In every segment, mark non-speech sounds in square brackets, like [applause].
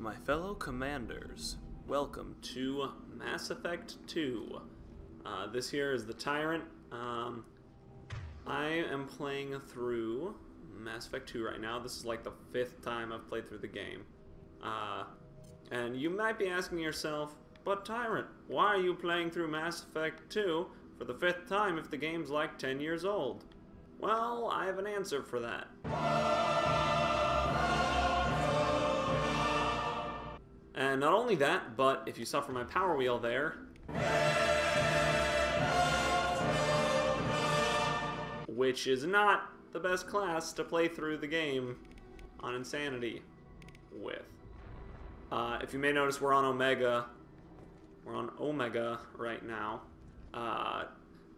My fellow commanders, welcome to Mass Effect 2. Uh, this here is the Tyrant. Um, I am playing through Mass Effect 2 right now. This is like the fifth time I've played through the game. Uh, and you might be asking yourself, but Tyrant, why are you playing through Mass Effect 2 for the fifth time if the game's like 10 years old? Well, I have an answer for that. And not only that, but if you suffer my power wheel there, which is not the best class to play through the game on Insanity with. Uh, if you may notice, we're on Omega. We're on Omega right now. Uh,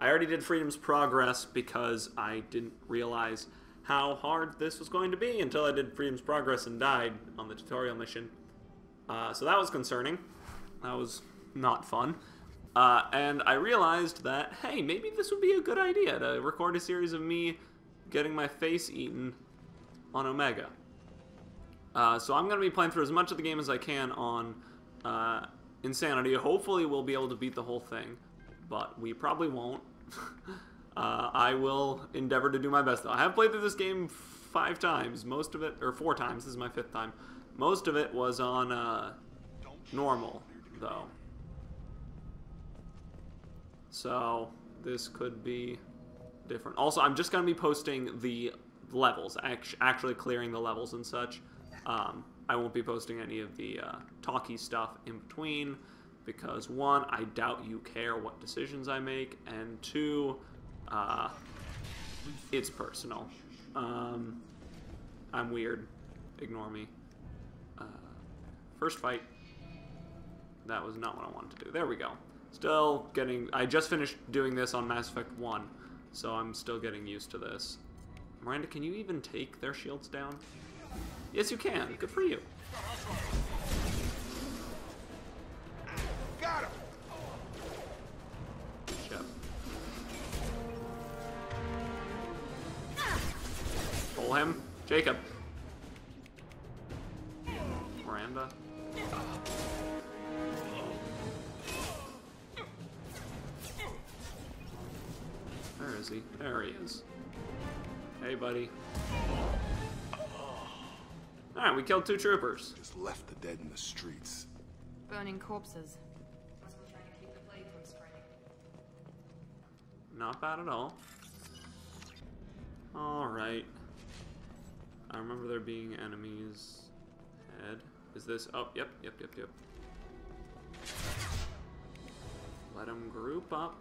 I already did Freedom's Progress because I didn't realize how hard this was going to be until I did Freedom's Progress and died on the tutorial mission. Uh, so that was concerning. That was not fun. Uh, and I realized that, hey, maybe this would be a good idea to record a series of me getting my face eaten on Omega. Uh, so I'm going to be playing through as much of the game as I can on uh, Insanity. Hopefully we'll be able to beat the whole thing, but we probably won't. [laughs] Uh, I will endeavor to do my best, though. I have played through this game five times. Most of it, or four times. This is my fifth time. Most of it was on uh, normal, though. So this could be different. Also, I'm just going to be posting the levels, actually clearing the levels and such. Um, I won't be posting any of the uh, talky stuff in between because one, I doubt you care what decisions I make, and two, uh, it's personal. Um, I'm weird. Ignore me. First fight. That was not what I wanted to do. There we go. Still getting... I just finished doing this on Mass Effect 1, so I'm still getting used to this. Miranda, can you even take their shields down? Yes, you can. Good for you. Got him. Shep. Pull him. Jacob. Miranda. Where is he? There he is. Hey, buddy. Alright, we killed two troopers. Just left the dead in the streets. Burning corpses. Must be trying to keep the plague from spreading. Not bad at all. Alright. I remember there being enemies ahead. Is this... Oh, yep, yep, yep, yep. Let them group up.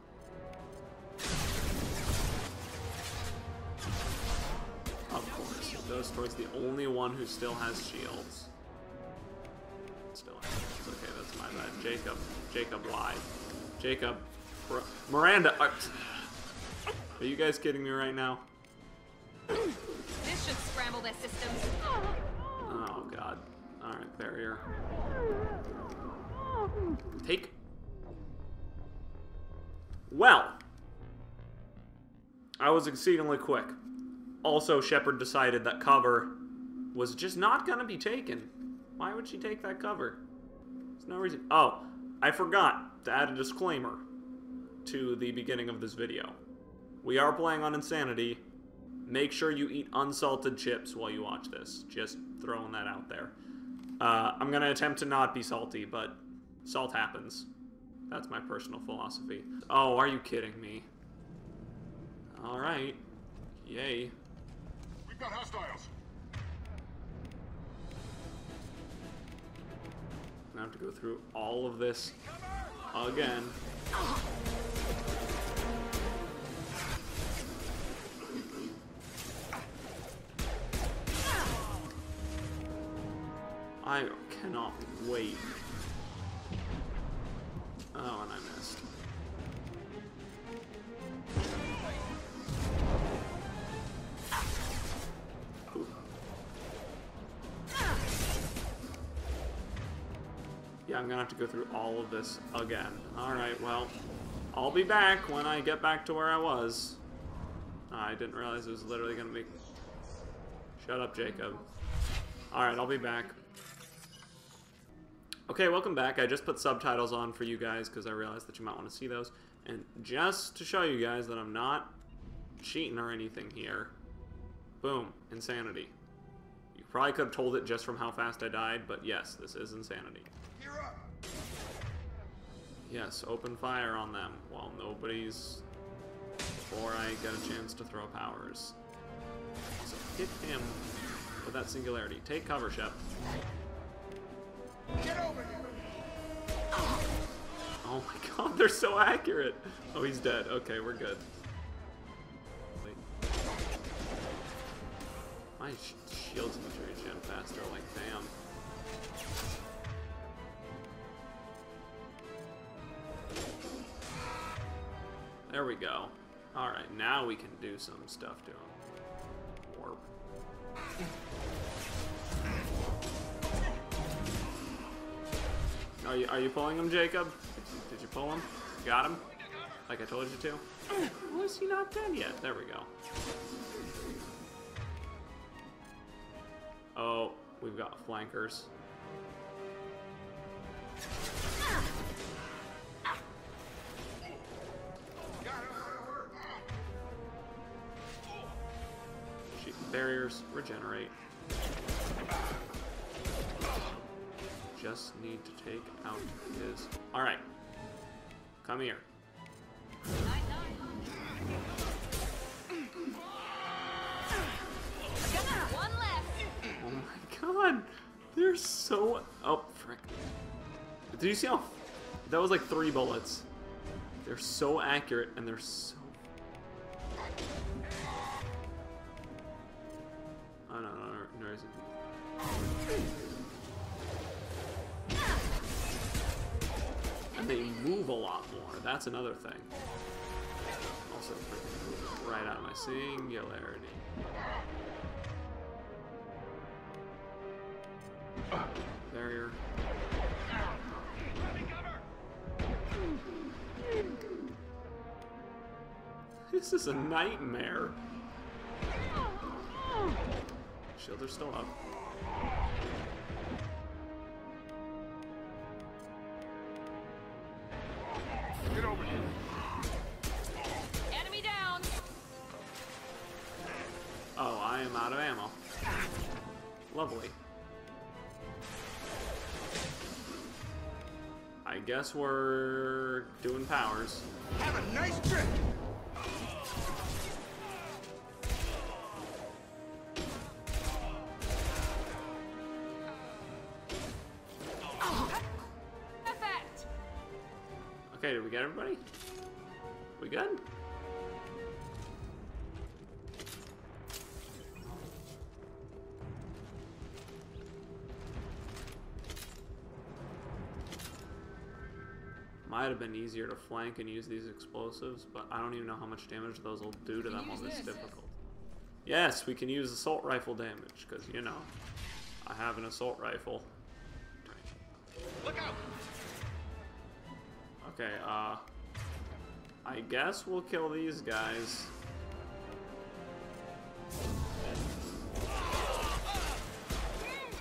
Of course. It goes towards the only one who still has shields. Still has shields. Okay, that's my bad. Jacob. Jacob lied. Jacob. Miranda. Are, are you guys kidding me right now? This should scramble their systems. Oh, God. Alright, barrier. Take. Well. I was exceedingly quick. Also, Shepard decided that cover was just not gonna be taken. Why would she take that cover? There's no reason. Oh, I forgot to add a disclaimer to the beginning of this video. We are playing on Insanity. Make sure you eat unsalted chips while you watch this. Just throwing that out there. Uh, I'm gonna attempt to not be salty, but salt happens. That's my personal philosophy. Oh, are you kidding me? Alright. Yay. We've got hostiles. I have to go through all of this again. I cannot wait. Oh, and I missed. Yeah, I'm gonna have to go through all of this again. Alright, well, I'll be back when I get back to where I was. I didn't realize it was literally gonna be... Shut up, Jacob. Alright, I'll be back. Okay, welcome back. I just put subtitles on for you guys because I realized that you might want to see those. And just to show you guys that I'm not cheating or anything here, boom, insanity. You probably could have told it just from how fast I died, but yes, this is insanity. Yes, open fire on them while nobody's... before I get a chance to throw powers. So hit him with that singularity. Take cover, Shep. Oh my god, they're so accurate! Oh, he's dead. Okay, we're good. Wait. My sh shields to regen faster, like, damn. There we go. Alright, now we can do some stuff to him. Warp. Are you, are you pulling him, Jacob? Did you pull him? Got him? Like I told you to? Why is he not dead yet? There we go. Oh, we've got flankers. Barriers, regenerate. Just need to take out his. Alright. Come here. One left. Oh my god! They're so. Oh, frick. Did you see how. That was like three bullets. They're so accurate and they're so. That's another thing. Also, right out of my singularity. Barrier. This is a nightmare. Shields are still up. Ammo. Lovely. I guess we're doing powers. Have a nice trip. Effect. Okay, did we get everybody? We good? Might have been easier to flank and use these explosives, but I don't even know how much damage those will do to them on this difficult. Yes, we can use assault rifle damage, because, you know, I have an assault rifle. Look out. Okay, uh... I guess we'll kill these guys.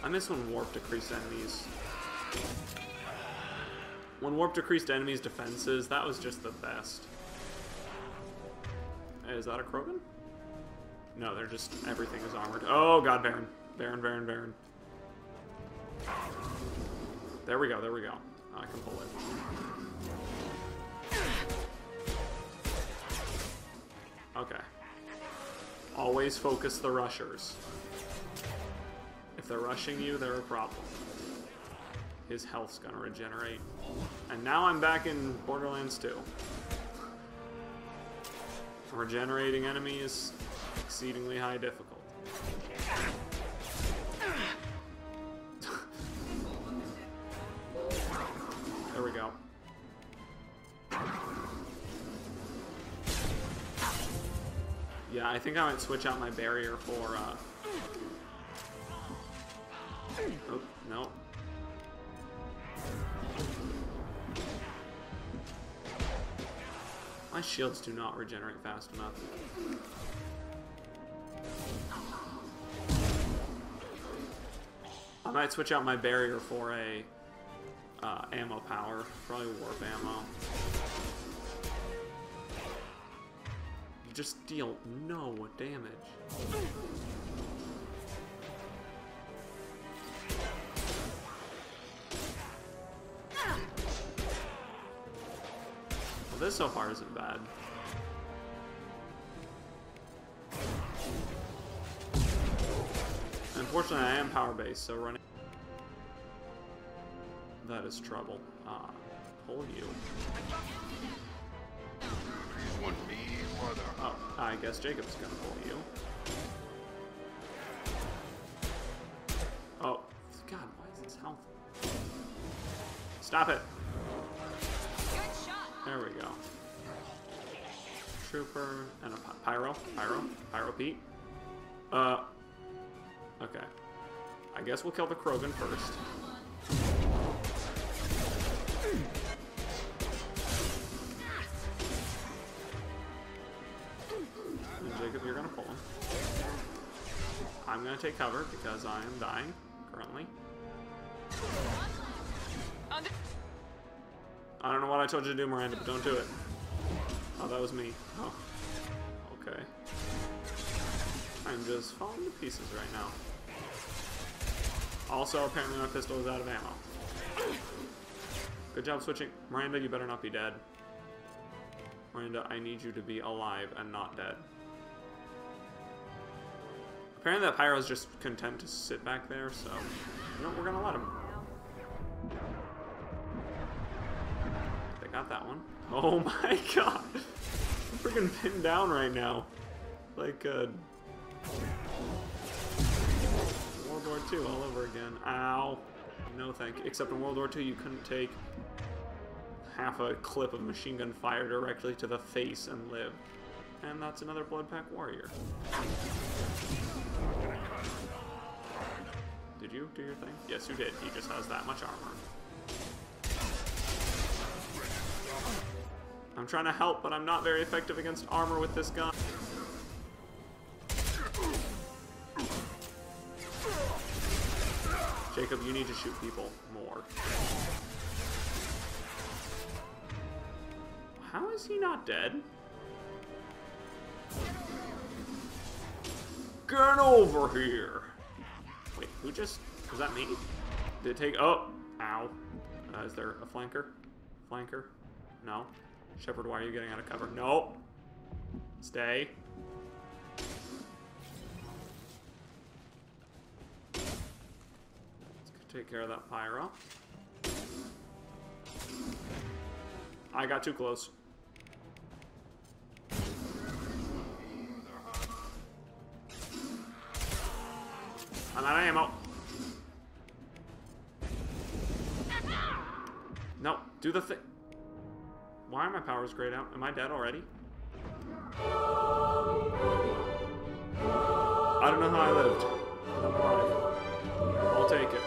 I miss when warp decreased enemies. When warp decreased enemies' defenses, that was just the best. Hey, is that a Krogan? No, they're just, everything is armored. Oh god, Varren. Varren, Varren, Varren. There we go, there we go. I can pull it. Okay. Always focus the rushers. If they're rushing you, they're a problem. His health's gonna regenerate. And now I'm back in Borderlands 2. Regenerating enemies, exceedingly high difficulty. [laughs] there we go. Yeah, I think I might switch out my barrier for, uh... Oh, no. My shields do not regenerate fast enough. I might switch out my barrier for a uh, ammo power. Probably warp ammo. You just deal no damage. This so far isn't bad. Unfortunately, I am power based, so running. That is trouble. Uh, pull you. Oh, I guess Jacob's gonna pull you. Oh, God, why is this health? Stop it. There we go. Trooper and a pyro, pyro, pyro Pete. Uh, okay. I guess we'll kill the Krogan first. And Jacob, you're gonna pull him. I'm gonna take cover because I am dying I don't know what I told you to do, Miranda, but don't do it. Oh, that was me. Oh. Okay. I'm just falling to pieces right now. Also, apparently my pistol is out of ammo. Good job switching. Miranda, you better not be dead. Miranda, I need you to be alive and not dead. Apparently that pyro is just content to sit back there, so... No, we're gonna let him. That one. [laughs] Oh my god! I'm freaking pinned down right now. Like, uh... World War II all over again. Ow. No thank you. Except in World War II you couldn't take half a clip of machine gun fire directly to the face and live. And that's another Blood Pack Warrior. Did you do your thing? Yes, you did. He just has that much armor. Trying to help, but I'm not very effective against armor with this gun. Jacob, you need to shoot people more. How is he not dead? Get over here! Wait, who just... Was that me? Did it take... Oh! Ow. Uh, is there a flanker? Flanker? No. Shepard, why are you getting out of cover? No! Stay. Let's take care of that pyro. I got too close. I'm out of ammo. No, do the thing. Why are my powers grayed out? Am I dead already? I don't know how I lived. I'm alive. I'll take it.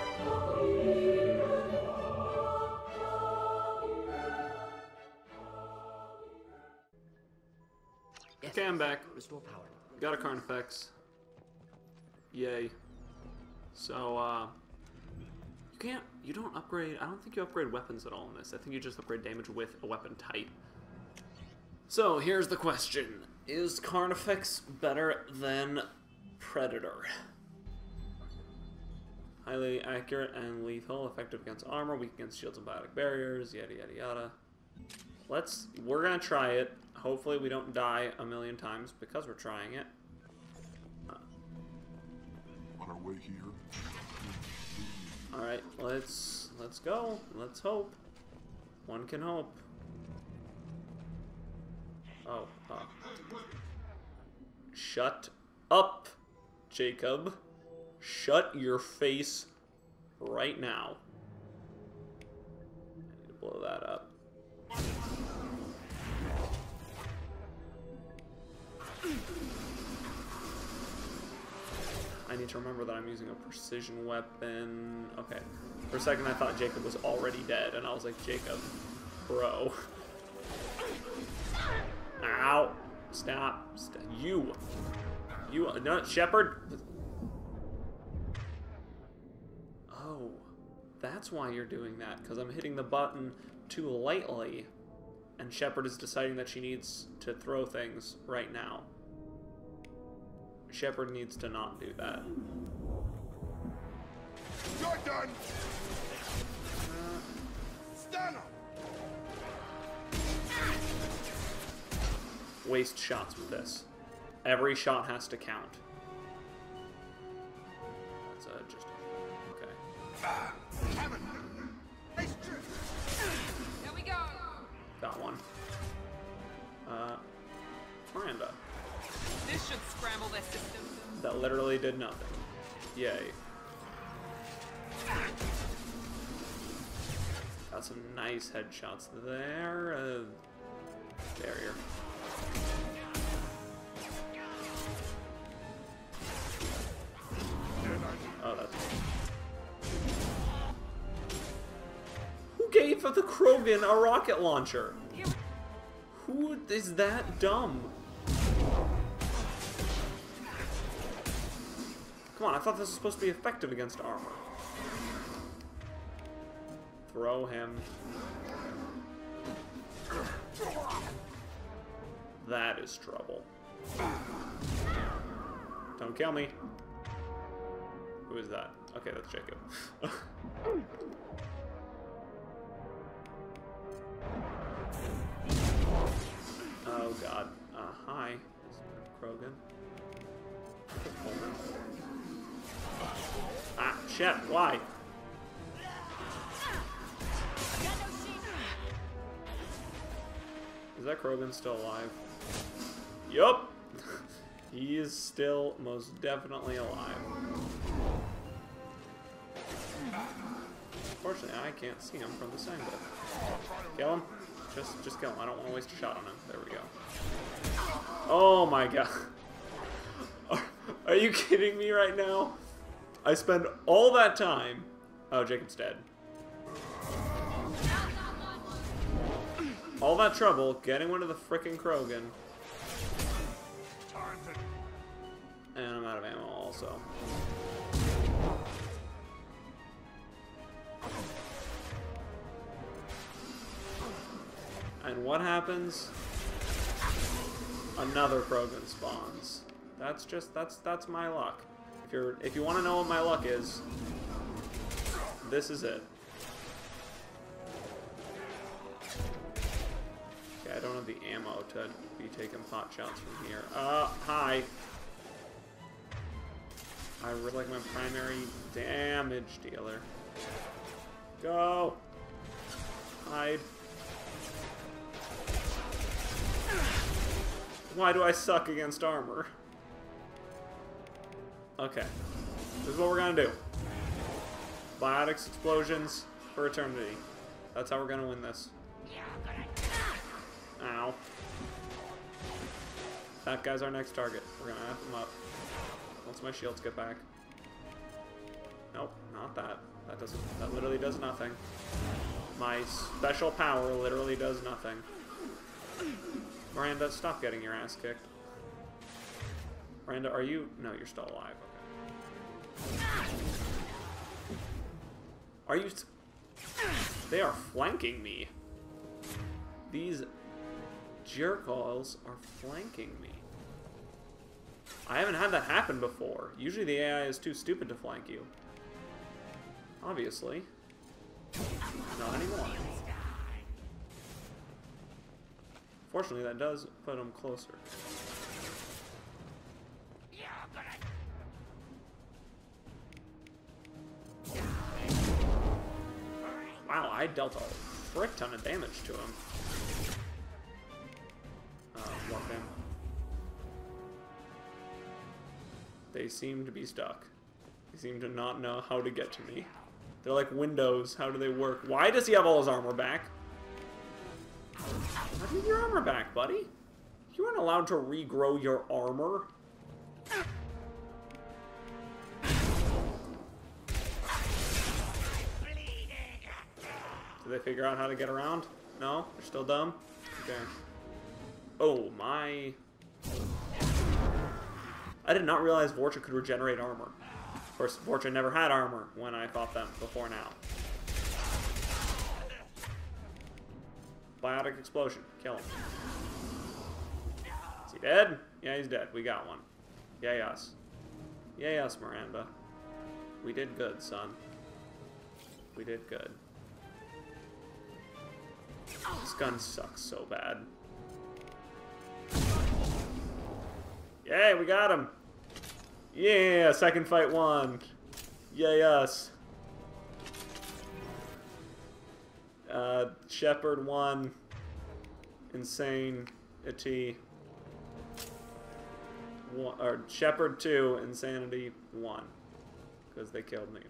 Okay, I'm back. Restore power. Got a Carnifex. Yay. So, uh... Can't... You don't upgrade... I don't think you upgrade weapons at all in this. I think you just upgrade damage with a weapon type. So, here's the question. Is Carnifex better than Predator? Highly accurate and lethal, effective against armor, weak against shields and biotic barriers, yada yada yada. Let's... We're gonna try it. Hopefully we don't die a million times because we're trying it. On our way here, All right, let's let's go. Let's hope. One can hope. Oh, uh. Shut up, Jacob. Shut your face right now. I need to blow that up. I need to remember that I'm using a precision weapon. Okay. For a second, I thought Jacob was already dead, and I was like, Jacob, bro. Ow. Stop. Stop. You. You. No, Shepard. Oh. That's why you're doing that, because I'm hitting the button too lightly, and Shepard is deciding that she needs to throw things right now. Shepard needs to not do that. You're done! Stand up! Waste shots with this. Every shot has to count. That's uh, just okay. That literally did nothing. Yay. Got some nice headshots there. Uh, barrier. Oh, that's. Who gave the Krogan a rocket launcher? Who is that dumb? Come on, I thought this was supposed to be effective against armor. Throw him. That is trouble. Don't kill me. Who is that? Okay, that's Jacob. [laughs] oh god. Uh, hi, Mr. Krogan. Shit, why? Is that Krogan still alive? Yup! [laughs] he is still most definitely alive. Unfortunately, I can't see him from this angle. Kill him? Just, just kill him. I don't want to waste a shot on him. There we go. Oh my god. [laughs] Are, are you kidding me right now? I spend all that time. Oh, Jacob's dead. All that trouble getting one of the frickin' Krogan. And I'm out of ammo also. And what happens? Another Krogan spawns. That's just that's that's my luck. If you're if you want to know what my luck is, this is it. Okay, I don't have the ammo to be taking pot shots from here. Uh, hi. I really like my primary damage dealer. Go! Hide. Why do I suck against armor? Okay. This is what we're gonna do. Biotics explosions for eternity. That's how we're gonna win this. Ow. That guy's our next target. We're gonna amp him up. Once my shields get back. Nope, not that. That doesn't that literally does nothing. My special power literally does nothing. Miranda, stop getting your ass kicked. Miranda, are you no, you're still alive. Are you They are flanking me. These jerk-alls are flanking me. I haven't had that happen before. Usually the AI is too stupid to flank you. Obviously. Not anymore. Fortunately, that does put them closer. I dealt a frick ton of damage to him. Uh, in. They seem to be stuck. They seem to not know how to get to me. They're like windows. How do they work? Why does he have all his armor back? How do you get your armor back, buddy? You weren't allowed to regrow your armor. Did they figure out how to get around? No? They're still dumb? Okay. Oh, my... I did not realize Vorcha could regenerate armor. Of course, Vorcha never had armor when I fought them before now. Biotic explosion. Kill him. Is he dead? Yeah, he's dead. We got one. Yay yeah, us. Yay us, Miranda. We did good, son. We did good. This gun sucks so bad. Yay, we got him! Yeah, second fight won. Yay us. Uh, Shepard won. Insane It. One, or Shepard 2, Insanity 1. Because they killed me.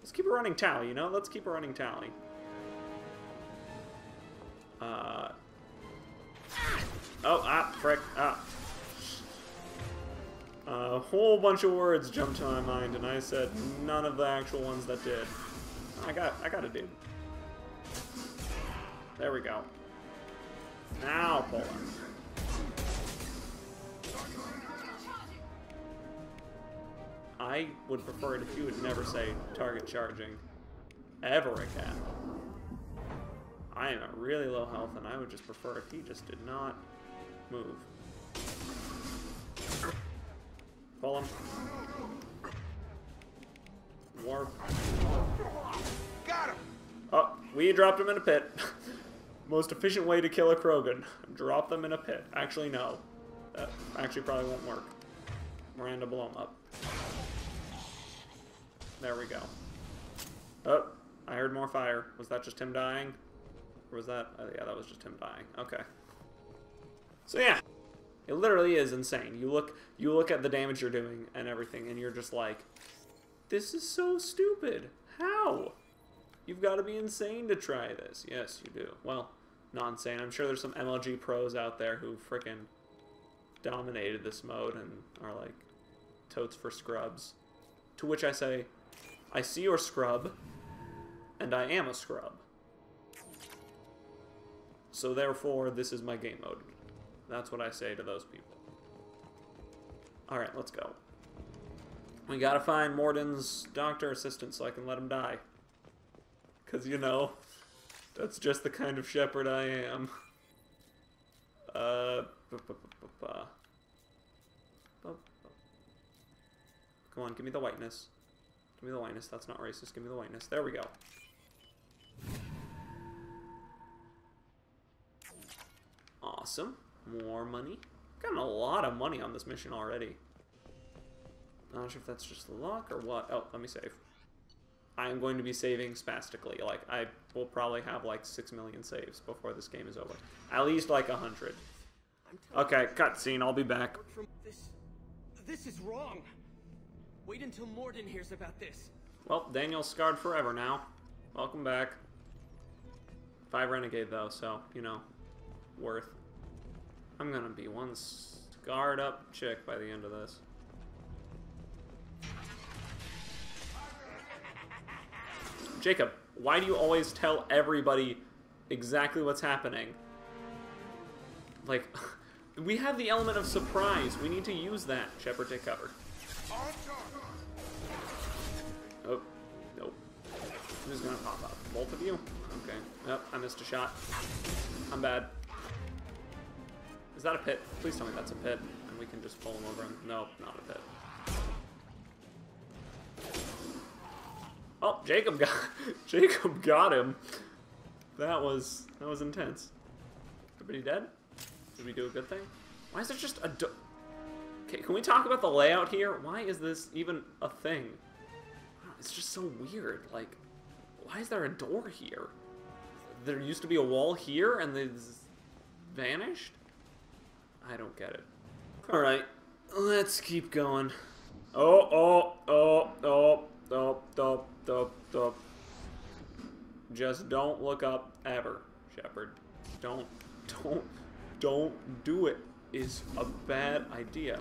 Let's keep a running tally, you know? Let's keep a running tally. Uh. Oh, ah, frick, ah. A whole bunch of words jumped to my mind, and I said none of the actual ones that did. I got, I got a dude. There we go. Now pull him. I would prefer it if you would never say target charging ever again. I am at really low health, and I would just prefer if he just did not move. Pull him. Warp. Got him! Oh, we dropped him in a pit. [laughs] Most efficient way to kill a Krogan. Drop them in a pit. Actually, no. That actually probably won't work. Miranda, blow him up. There we go. Oh, I heard more fire. Was that just him dying? Or was that... Oh, yeah, that was just him dying. Okay. So, yeah. It literally is insane. You look, you look at the damage you're doing and everything, and you're just like, this is so stupid. How? You've got to be insane to try this. Yes, you do. Well, not insane. I'm sure there's some MLG pros out there who frickin' dominated this mode and are like totes for scrubs. To which I say, I see your scrub, and I am a scrub. So therefore, this is my game mode. That's what I say to those people. Alright, let's go. We gotta find Mordin's doctor assistant so I can let him die. Because, you know, that's just the kind of Shepard I am. [laughs] Uh, Come on, give me the whiteness. Give me the whiteness. That's not racist. Give me the whiteness. There we go. Awesome. More money. Gotten a lot of money on this mission already. Not sure if that's just luck or what. Oh, let me save. I am going to be saving spastically. Like, I will probably have like 6 million saves before this game is over. At least like 100. Okay, cutscene. I'll be back. From this, this is wrong. Wait until Mordin hears about this. Well, Daniel's scarred forever now. Welcome back. Five renegade though, so, you know, worth. I'm gonna be one scarred up chick by the end of this. Jacob, why do you always tell everybody exactly what's happening? Like, [laughs] we have the element of surprise. We need to use that. Shepard, take cover. Oh, nope. Who's gonna pop up? Both of you? Okay. Yep, I missed a shot. I'm bad. Is that a pit? Please tell me that's a pit, and we can just pull him over. No, not a pit. Oh, Jacob got [laughs] Jacob got him. That was that was intense. Everybody dead? Did we do a good thing? Why is there just a Okay, can we talk about the layout here? Why is this even a thing? Ah, it's just so weird. Like, why is there a door here? There used to be a wall here and it's vanished? I don't get it. Alright, let's keep going. Oh, oh, oh, oh, oh, oh, oh, oh. Just don't look up ever, Shepard. Don't, don't, don't do it. Is a bad idea.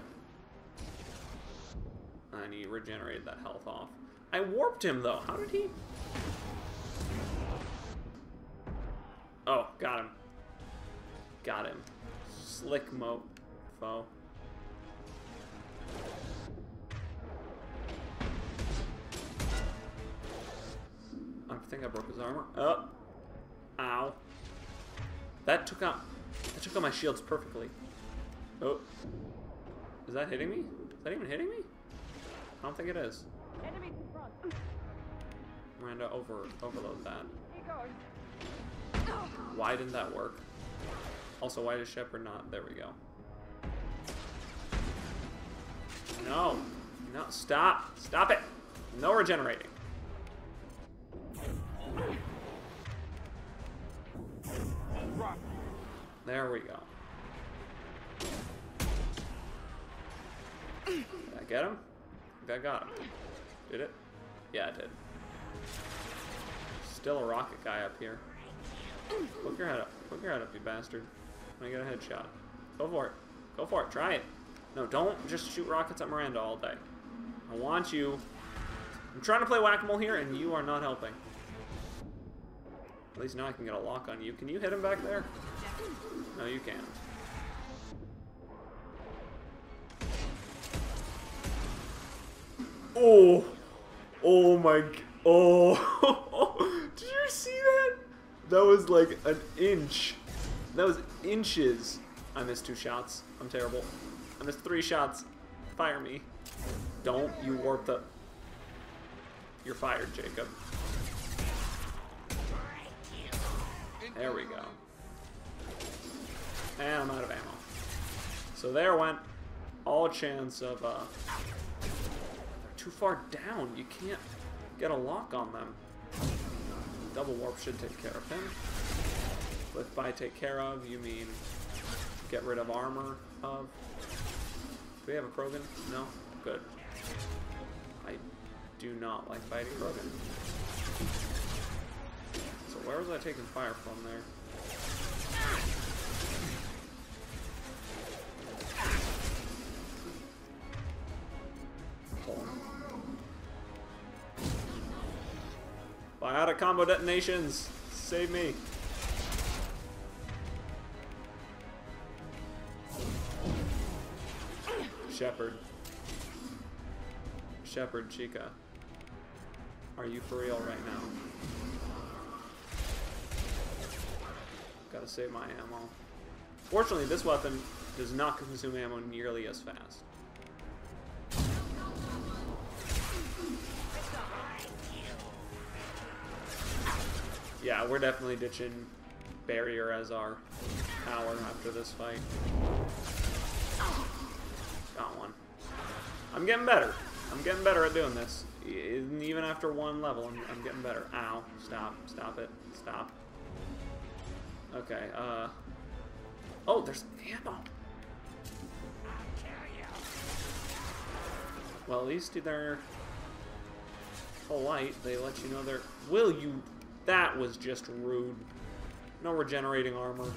And he regenerated that health off. I warped him though. How did he? Oh, got him. Got him. Slick mo foe. I think I broke his armor. Oh. Ow. that took out that took out my shields perfectly. Oh. Is that hitting me? Is that even hitting me? I don't think it is. Enemies in front. Miranda, over overload that. Why didn't that work? Also, why does Shepard not? There we go. No. No, stop. Stop it. No regenerating. There we go. Did I get him? I I got him. Did it? Yeah, I did. Still a rocket guy up here. Poke your head up. Poke your head up, you bastard. Me get a headshot. Go for it. Go for it. Try it. No, don't just shoot rockets at Miranda all day. I want you. I'm trying to play whack-a-mole here, and you are not helping. At least now I can get a lock on you. Can you hit him back there? No, you can't. Oh! Oh my... Oh! [laughs] Did you see that? That was like an inch. That was inches. I missed two shots. I'm terrible. I missed three shots. Fire me. Don't you warp the... You're fired, Jacob. There we go. And I'm out of ammo. So there went all chance of, uh... They're too far down. You can't get a lock on them. Double warp should take care of him. With by take care of, you mean get rid of armor of. Do we have a Krogan? No? Good. I do not like fighting Krogan. So where was I taking fire from there? Biotic combo detonations! Save me! Shepard. Shepard, Chica. Are you for real right now? Gotta save my ammo. Fortunately, this weapon does not consume ammo nearly as fast. Yeah, we're definitely ditching barrier as our power after this fight. I'm getting better. I'm getting better at doing this. Even after one level, I'm, I'm getting better. Ow. Stop. Stop it. Stop. Okay, uh... Oh, there's ammo! Well, at least they're polite. They let you know they're... Will you... That was just rude. No regenerating armor.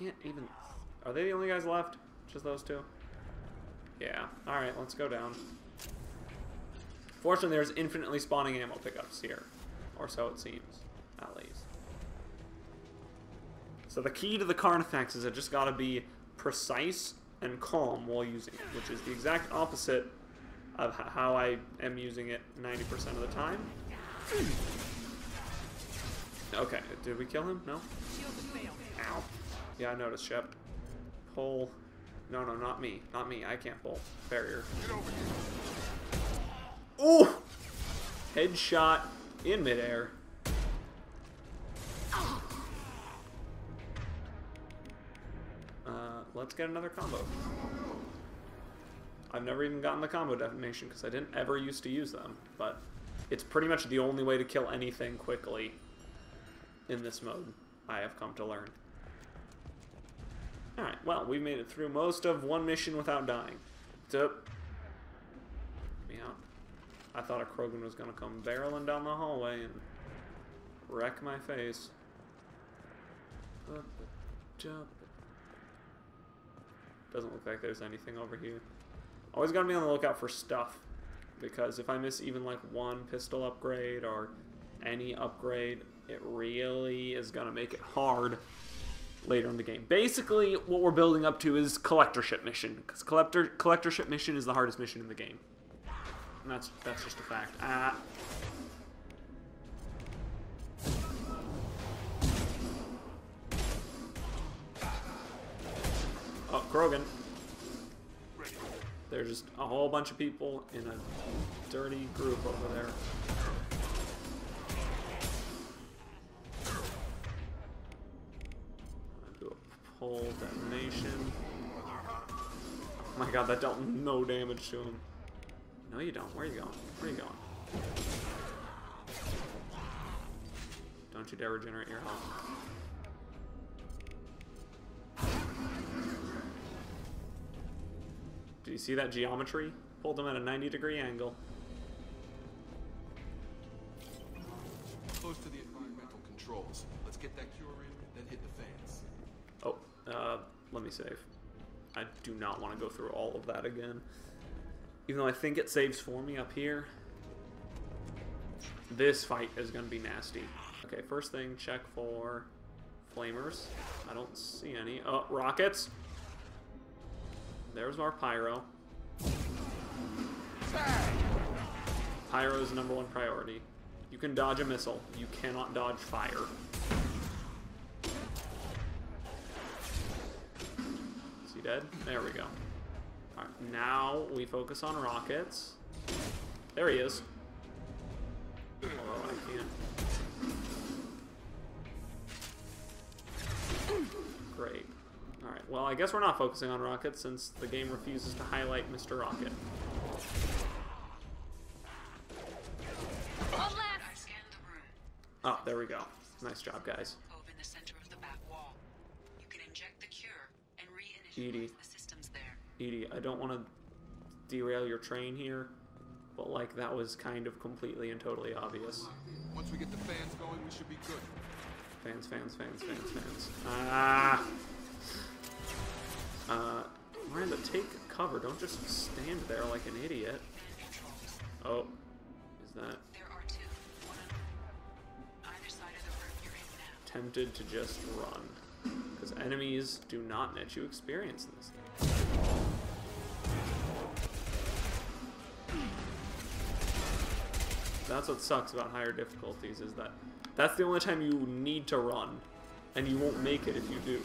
Can't even... Are they the only guys left? Just those two? Yeah. Alright, let's go down. Fortunately, there's infinitely spawning ammo pickups here. Or so it seems, at least. So the key to the Carnifex is it just gotta be precise and calm while using it, which is the exact opposite of how I am using it 90% of the time. [clears throat] Okay, did we kill him? No? Yeah, I noticed, Shep. Pull. No, no, not me. Not me. I can't pull. Barrier. Ooh! Headshot in midair. Uh, let's get another combo. I've never even gotten the combo detonation because I didn't ever used to use them, but it's pretty much the only way to kill anything quickly in this mode, I have come to learn. Alright, well, we've made it through most of one mission without dying. So, me. I thought a Krogan was gonna come barreling down the hallway and wreck my face. Jump. Doesn't look like there's anything over here. Always gotta be on the lookout for stuff. Because if I miss even like one pistol upgrade or any upgrade, it really is gonna make it hard later in the game. Basically, what we're building up to is collectorship mission because collector collectorship mission is the hardest mission in the game. And that's that's just a fact. Ah. Oh, Krogan. There's just a whole bunch of people in a dirty group over there. Detonation. Oh my god, that dealt no damage to him. No, you don't. Where are you going? Where are you going? Don't you dare regenerate your health. Do you see that geometry? Pulled them at a 90 degree angle. Close to the environmental controls. Let's get that cure in, then hit the fans. Oh, uh, let me save. I do not want to go through all of that again. Even though I think it saves for me up here. This fight is going to be nasty. Okay, first thing, check for flamers. I don't see any. Oh, rockets. There's our pyro. Pyro is number one priority. You can dodge a missile. You cannot dodge fire. Dead? There we go. Alright, now we focus on rockets. There he is. Although I can't. Great. Alright, well, I guess we're not focusing on rockets since the game refuses to highlight Mr. Rocket. One left! I scanned the room. Oh, there we go. Nice job, guys. The center of the back wall. You can inject the cure and EDI. the systems there. EDI, I don't want to derail your train here, but like that was kind of completely and totally obvious. Once we get the fans going, we should be good. Fans, fans, fans, fans, fans. Ah! Uh, Miranda, take cover. Don't just stand there like an idiot. Oh, is that There are two. One on either side of the room you're in now. tempted to just run? Because enemies do not net you experience in this game. That's what sucks about higher difficulties is that that's the only time you need to run, and you won't make it if you do.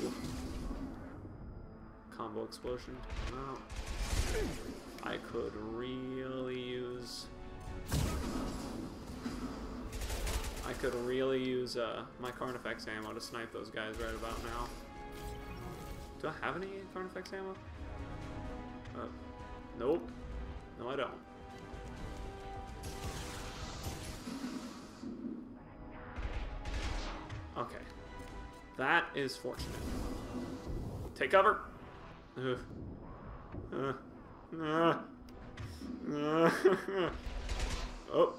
Combo explosion. I could really use. I could really use uh, my Carnifex ammo to snipe those guys right about now. Do I have any Carnifex ammo? Uh, nope. No, I don't. Okay. That is fortunate. Take cover. Ugh. Uh. Uh. Uh. oh.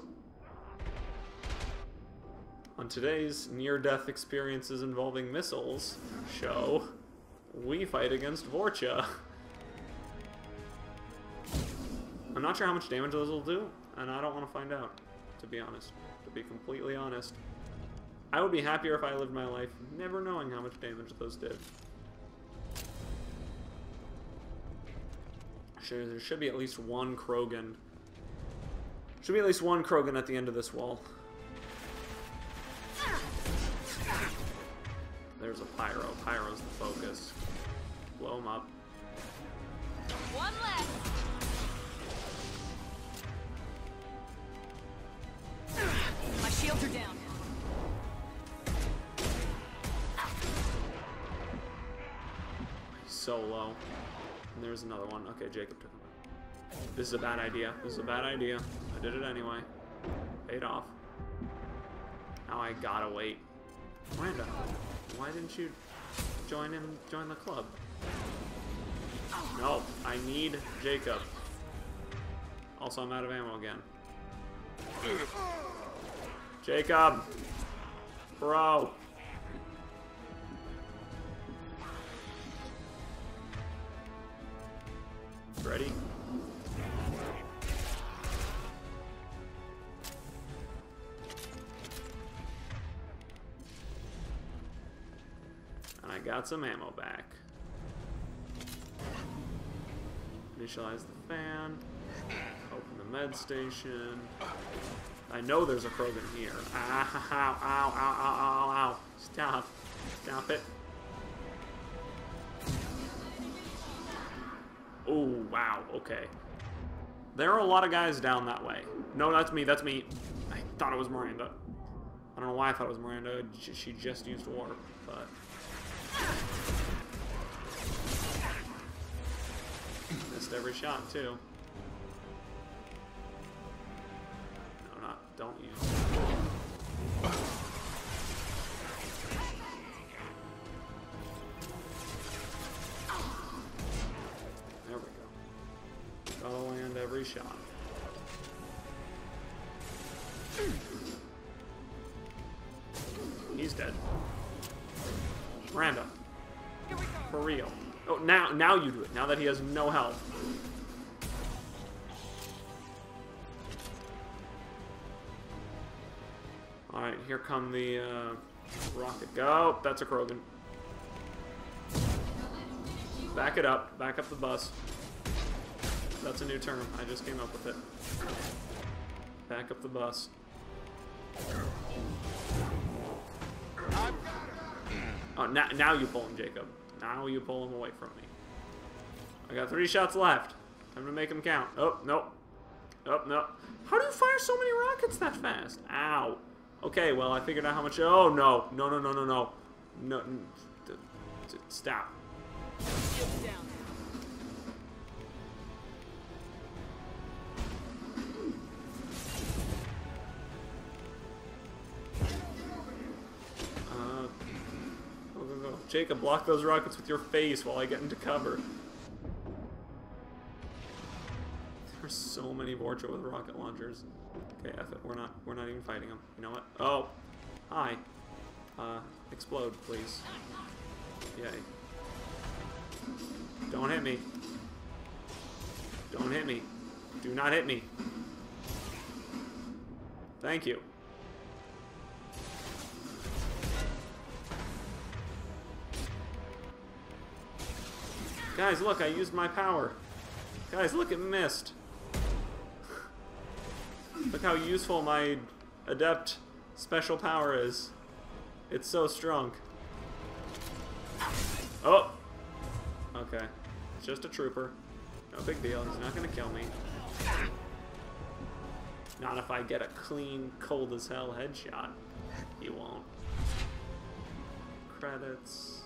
On today's near-death experiences involving missiles show, we fight against Vorcha. I'm not sure how much damage those will do, and I don't want to find out, to be honest. To be completely honest. I would be happier if I lived my life never knowing how much damage those did. There should be at least one Krogan. Should be at least one Krogan at the end of this wall. There's a Pyro. Pyro's the focus. Blow him up. One left! My shields are down. He's so low. And there's another one. Okay, Jacob took him out. This is a bad idea. This is a bad idea. I did it anyway. Paid off. Now I gotta wait. Miranda, why didn't you join in join the club? No, I need Jacob. Also, I'm out of ammo again. Jacob! Bro! Ready? Got some ammo back. Initialize the fan. Open the med station. I know there's a Krogan here. Ow, ow, ow, ow, ow, ow. Stop. Stop it. Oh, wow, okay. There are a lot of guys down that way. No, that's me, that's me. I thought it was Miranda. I don't know why I thought it was Miranda. She just used warp, but... Missed every shot, too. No, not, don't use... There we go. Gotta land every shot. He's dead. Miranda. Real. Oh, now, now you do it. Now that he has no health. Alright, here come the uh, rocket. Go! That's a Krogan. Back it up. Back up the bus. That's a new term. I just came up with it. Back up the bus. Oh, now, now you pull him, Jacob. Now you pull him away from me. I got three shots left. Time to make them count. Oh, nope. Oh, no. How do you fire so many rockets that fast? Ow. Okay, well, I figured out how much... Oh, no. No, no, no, no, no. No. n- d- d- Jacob, block those rockets with your face while I get into cover. There's so many Vorcha with rocket launchers. Okay, F it. We're not. We're not even fighting them. You know what? Oh, hi. Uh, explode, please. Yay. Don't hit me. Don't hit me. Do not hit me. Thank you. Guys, look, I used my power. Guys, look, it missed. look how useful my adept special power is. It's so strong. Oh! Okay. It's just a trooper. No big deal. He's not gonna kill me. Not if I get a clean, cold as hell headshot. He won't. Credits.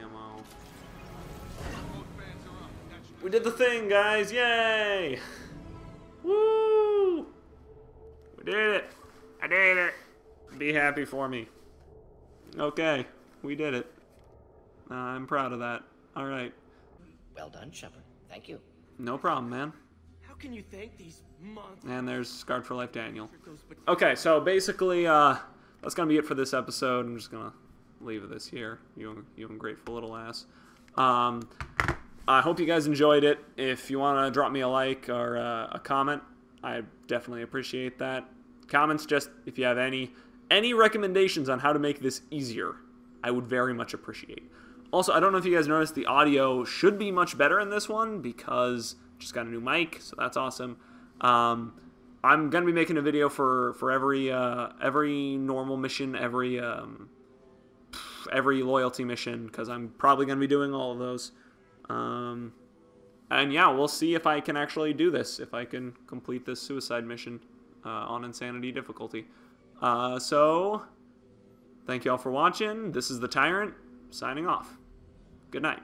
Ammo. We did the thing, guys! Yay! Woo! We did it! I did it! Be happy for me. Okay, we did it. Uh, I'm proud of that. Alright. Well done, Shepard. Thank you. No problem, man. How can you thank these monsters? And there's Scarred for Life Daniel. Okay, so basically, uh, that's gonna be it for this episode. I'm just gonna leave this here. You, you ungrateful little ass. Um, I hope you guys enjoyed it. If you want to drop me a like or uh, a comment, I definitely appreciate that. Comments, just if you have any any recommendations on how to make this easier, I would very much appreciate. Also, I don't know if you guys noticed the audio should be much better in this one because just got a new mic, so that's awesome. Um, I'm gonna be making a video for for every uh, every normal mission, every um, every loyalty mission because I'm probably gonna be doing all of those. Um, and yeah, we'll see if I can actually do this, if I can complete this suicide mission uh, on insanity difficulty. Uh, so, thank you all for watching. This is the Tyrant signing off. Good night.